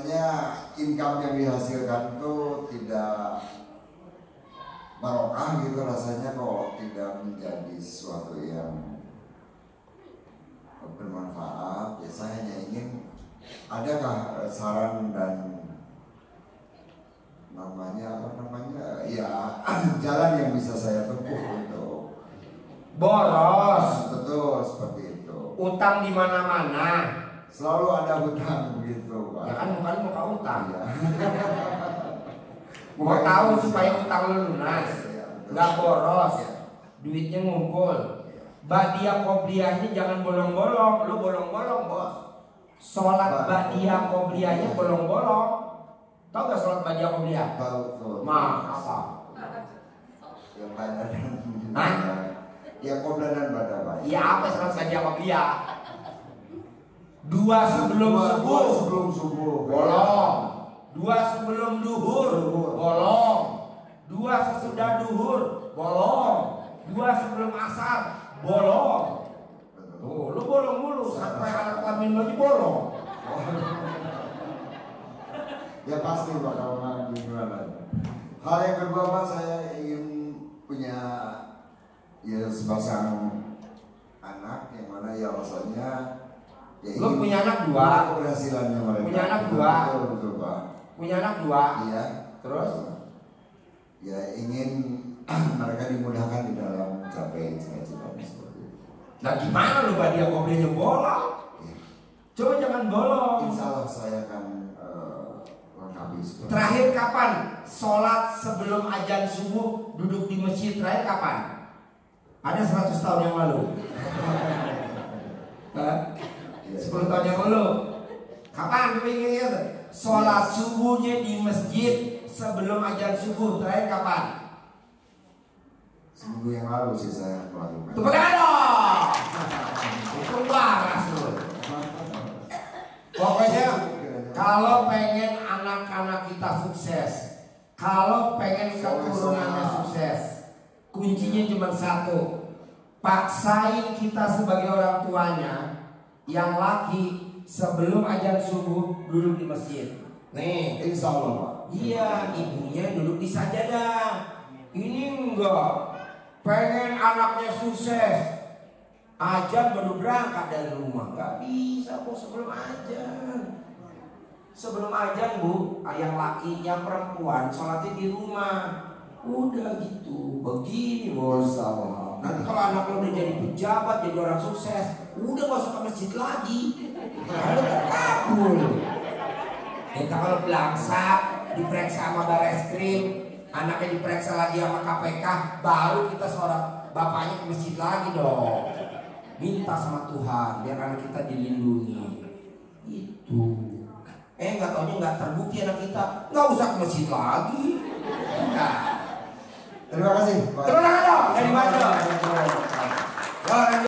istilahnya income yang dihasilkan tuh tidak barokah gitu rasanya kok tidak menjadi sesuatu yang bermanfaat. Ya saya hanya ingin adakah eh, saran dan namanya apa namanya ya jalan yang bisa saya tempuh untuk Boros, betul seperti itu. Utang di mana-mana. Selalu ada hutang begitu pak Ya kan bukan muka utang. ya Mau tahu supaya utang lu lunas. Ya, boros. Ya. Duitnya ngumpul. Badia kobliyahnya jangan bolong-bolong. Lu bolong-bolong bos. Sholat badia kobliyahnya bolong-bolong. Tahu gak sholat badia kobliyah? tahu tuh Ma, apa? yang badan Hah? ya kobra dan badan pak Iya apa sholat badia kobliyah? Dua sebelum Dua- subuh. dua sebelum subuh. Bolong. Dua sebelum duhur. Bolong. Dua sesudah duhur. Bolong. Dua sebelum asar. Bolong. Tuh lu bolong mulu. Sampai anak kelamin aja bolong ya pasti bakal mengalami gimana hal yang kedua pak saya ingin punya ya sepasang anak yang mana ya rasanya ya Lu punya anak dua? keberhasilannya mereka. Punya anak dua? betul betul pak. Punya anak dua. Iya. Terus? ya ingin mereka dimudahkan di dalam mencapai seperti itu. Nah gimana lu badia koblinya bolong? Ya. coba jangan bolong. Insya Allah saya akan eh, terakhir kapan? Sholat sebelum ajan subuh duduk di masjid. Terakhir kapan? Ada 100 tahun yang lalu. 10 tahun yang lalu. Kapan? Lu ingat Sholat subuhnya di masjid Sebelum ajan subuh. Terakhir kapan? Seminggu yang lalu sih saya melakukan. Tepuk tangan dong! Itu waras Pokoknya Kalau pengen anak-anak kita sukses Kalau pengen keturunannya sukses Kuncinya cuma satu. Paksain kita sebagai orang tuanya Yang laki sebelum ajan subuh duduk di masjid Nih Insya Allah Pak. Iya, ibunya duduk di sajadah. Ini enggak. Pengen anaknya sukses. Ajan baru berangkat dari rumah. Enggak bisa kok sebelum ajan. Sebelum ajan bu, yang laki, yang perempuan sholatnya di rumah. Udah gitu, begini bos. Nanti anak lo udah jadi pejabat, jadi orang sukses, udah masuk ke masjid lagi. Lalu terkabul. Kita kalau belangsa, diperiksa sama baris krim, anaknya diperiksa lagi sama KPK, baru kita seorang bapaknya ke masjid lagi dong. Minta sama Tuhan biar anak kita dilindungi. Itu. Eh nggak taunya nggak terbukti anak kita, nggak usah ke masjid lagi. Nah, Terima kasih. Terima kasih? Terima kasih.